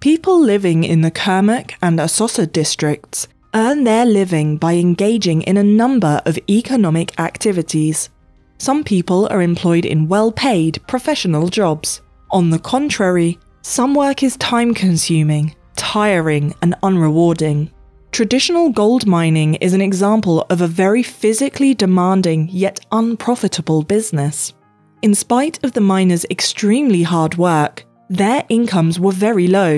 People living in the Kurmuk and Asosa districts earn their living by engaging in a number of economic activities. Some people are employed in well paid professional jobs. On the contrary, some work is time consuming, tiring, and unrewarding. Traditional gold mining is an example of a very physically demanding yet unprofitable business. In spite of the miners' extremely hard work, their incomes were very low.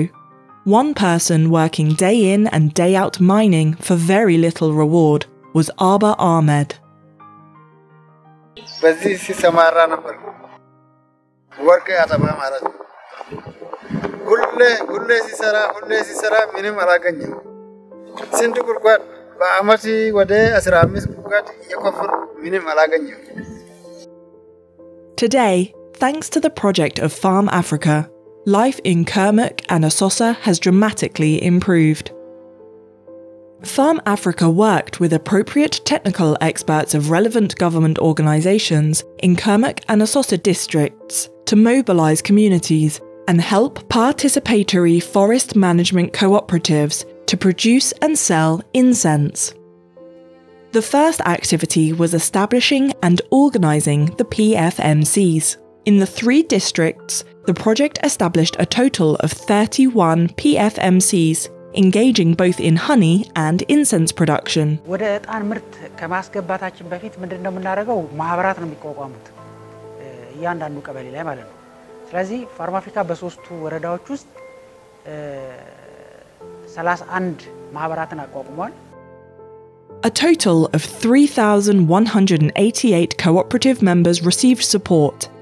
One person working day in and day out mining for very little reward was Aba Ahmed. በዚህ ሲሰማራ ነበር። ወርቅ ያጠባ ማለት ነው። ሁሌ ሁሌ ሲሰራ ሁሌ ሲሰራ ምንም አላገኘም። ስንት ጉድጓድ በአመት ወደ አስራ አምስት ጉድጓድ እየቆፈርኩ ምንም አላገኘም። Today, thanks to the project of Farm Africa, life in Kurmuk and Asosa has dramatically improved. Farm Africa worked with appropriate technical experts of relevant government organisations in Kurmuk and Asosa districts to mobilise communities and help participatory forest management cooperatives to produce and sell incense. The first activity was establishing and organising the PFMCs. In the three districts, the project established a total of 31 PFMCs, engaging both in honey and incense production. ወደ እጣን ምርት ከማስገባታችን በፊት ምንድን ነው የምናደርገው? ማህበራት ነው የሚቋቋሙት እያንዳንዱ ቀበሌ ላይ ማለት ነው። ስለዚህ ፋርም አፍሪካ በሶስቱ ወረዳዎች ውስጥ 31 ማህበራትን አቋቁሟል። A total of 3,188 cooperative members received support,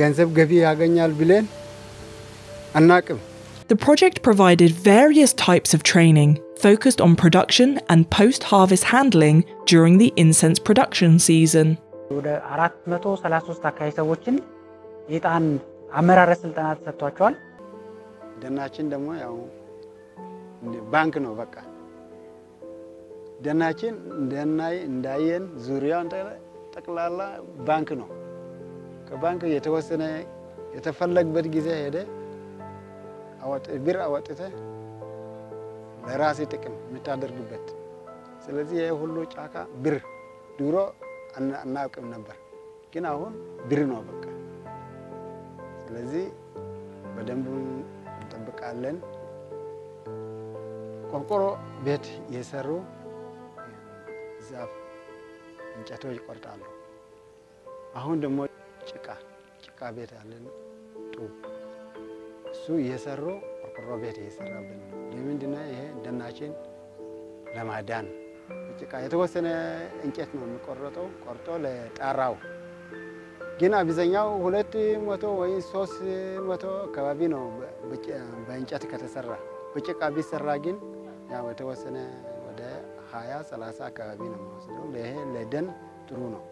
ገንዘብ ገቢ ያገኛል ብለን አናቅም። The project provided various types of training focused on production and post harvest handling during the incense production season. ወደ 433 አካባቢ ሰዎችን የዕጣን አመራረት ስልጠና ተሰጥቷቸዋል። ደናችን ደግሞ ያው ባንክ ነው። በቃ ደናችን እንደናይ እንዳየን ዙሪያውን ጠቅላላ ባንክ ነው። ከባንክ የተወሰነ የተፈለግበት ጊዜ ሄደ ብር አወጥተ ለራሴ ጥቅም የምታደርግበት። ስለዚህ ይህ ሁሉ ጫካ ብር ድሮ አናውቅም ነበር፣ ግን አሁን ብር ነው በቃ። ስለዚህ በደንብ እንጠብቃለን። ቆርቆሮ ቤት የሰሩ ዛፍ እንጨቶች ይቆርጣሉ። አሁን ደግሞ ጭቃ ጭቃ ቤት አለን ጡብ እሱ እየሰሩ ቆርቆሮ ቤት እየሰራብን ነው። ለምንድነው ይሄ ደናችን ለማዳን ጭቃ የተወሰነ እንጨት ነው የሚቆረጠው ቆርጦ ለጣራው ግን አብዛኛው ሁለት መቶ ወይ ሶስት መቶ አካባቢ ነው በእንጨት ከተሰራ። በጭቃ ቢሰራ ግን ያው የተወሰነ ወደ ሀያ ሰላሳ አካባቢ ነው የሚወስደው። ይሄ ለደን ጥሩ ነው።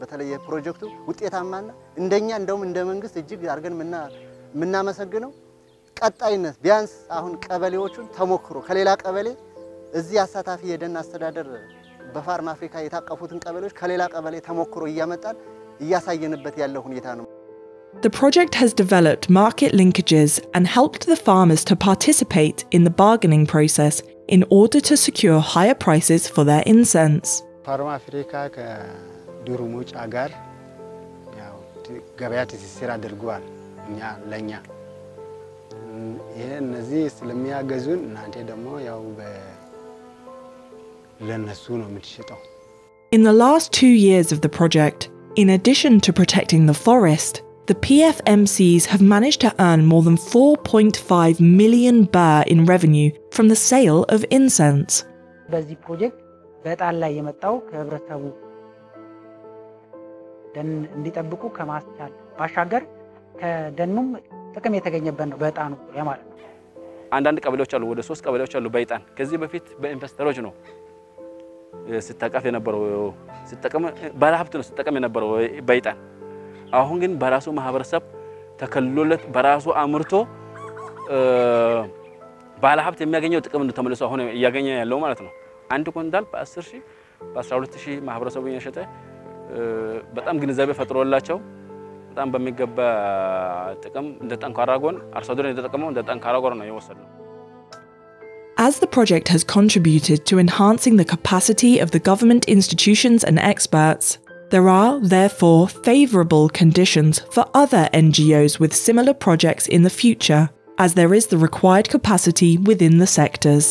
በተለይ የፕሮጀክቱ ውጤታማና እንደኛ እንደውም እንደ መንግስት እጅግ አድርገን የምናመሰግነው ቀጣይነት ቢያንስ አሁን ቀበሌዎቹን ተሞክሮ ከሌላ ቀበሌ እዚህ አሳታፊ የደን አስተዳደር በፋርም አፍሪካ የታቀፉትን ቀበሌዎች ከሌላ ቀበሌ ተሞክሮ እያመጣን እያሳየንበት ያለው ሁኔታ ነው። The project has developed market linkages and helped the farmers to participate in the bargaining process in order to secure higher prices for their incense. ፋርም አፍሪካ ከዱር ሙጫ ጋር ያው ገበያ ትስስር አድርገዋል። እኛ ለእኛ ይሄ እነዚህ ስለሚያገዙን እናንተ ደግሞ ያው ለነሱ ነው የምትሸጠው። In the last two years of the project, in addition to protecting the forest, the PFMCs have managed to earn more than 4.5 million birr in revenue from the sale of incense. በዚህ ፕሮጀክት በዕጣን ላይ የመጣው ከህብረተሰቡ ደን እንዲጠብቁ ከማስቻል ባሻገር ከደኑም ጥቅም የተገኘበት ነው በዕጣኑ ዙሪያ ማለት ነው። አንዳንድ ቀበሌዎች አሉ፣ ወደ ሶስት ቀበሌዎች አሉ በይጣን ከዚህ በፊት በኢንቨስተሮች ነው ሲጠቀፍ የነበረው ሲጠቀም ባለሀብት ነው ሲጠቀም የነበረው በይጣን። አሁን ግን በራሱ ማህበረሰብ ተከልሎለት በራሱ አምርቶ ባለሀብት የሚያገኘው ጥቅም ተመልሶ አሁን እያገኘ ያለው ማለት ነው። አንድ ኩንታል በ10 ሺህ በ12 ሺህ ማህበረሰቡ እየሸጠ በጣም ግንዛቤ ፈጥሮላቸው በጣም በሚገባ ጥቅም እንደ ጠንካራ ጎን አርሶ አደሩን የተጠቀመው እንደ ጠንካራ ጎን ነው የወሰድነው። As the project has contributed to enhancing the capacity of the government institutions and experts, there are, therefore, favourable conditions for other NGOs with similar projects in the future, as there is the required capacity within the sectors.